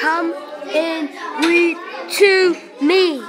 Come in, read to me.